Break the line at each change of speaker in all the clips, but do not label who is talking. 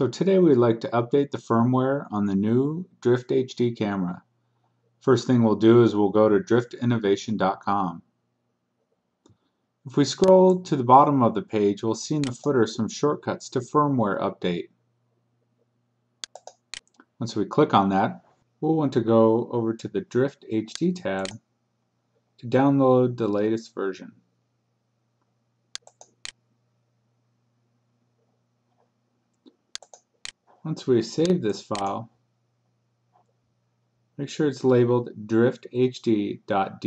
So today we'd like to update the firmware on the new Drift HD camera. First thing we'll do is we'll go to driftinnovation.com. If we scroll to the bottom of the page, we'll see in the footer some shortcuts to firmware update. Once we click on that, we'll want to go over to the Drift HD tab to download the latest version. Once we save this file, make sure it's labeled drifthd.dat.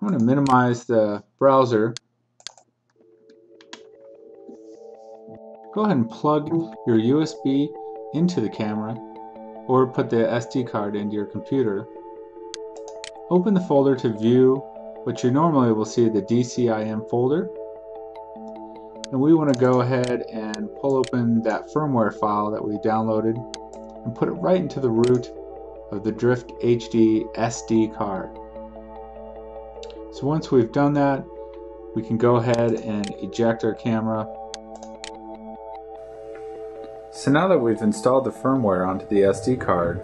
I'm going to minimize the browser. Go ahead and plug your USB into the camera or put the SD card into your computer. Open the folder to view what you normally will see the DCIM folder and we want to go ahead and pull open that firmware file that we downloaded and put it right into the root of the Drift HD SD card. So once we've done that, we can go ahead and eject our camera. So now that we've installed the firmware onto the SD card,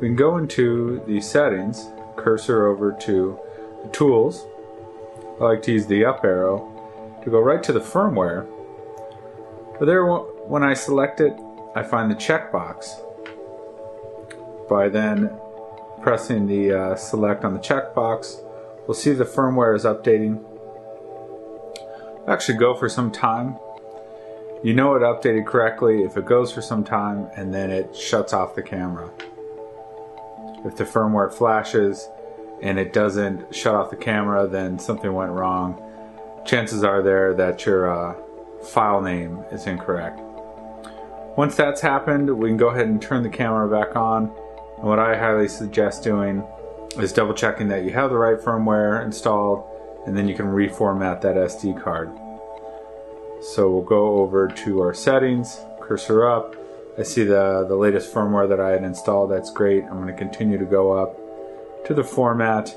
we can go into the settings, cursor over to the tools. I like to use the up arrow to go right to the firmware. But there, when I select it, I find the checkbox. By then pressing the uh, select on the checkbox, we'll see the firmware is updating. Actually go for some time. You know it updated correctly if it goes for some time and then it shuts off the camera. If the firmware flashes and it doesn't shut off the camera, then something went wrong chances are there that your uh, file name is incorrect. Once that's happened, we can go ahead and turn the camera back on. And what I highly suggest doing is double checking that you have the right firmware installed and then you can reformat that SD card. So we'll go over to our settings, cursor up. I see the, the latest firmware that I had installed, that's great. I'm going to continue to go up to the format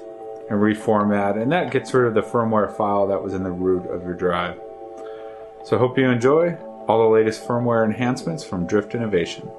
and reformat, and that gets rid of the firmware file that was in the root of your drive. So hope you enjoy all the latest firmware enhancements from Drift Innovation.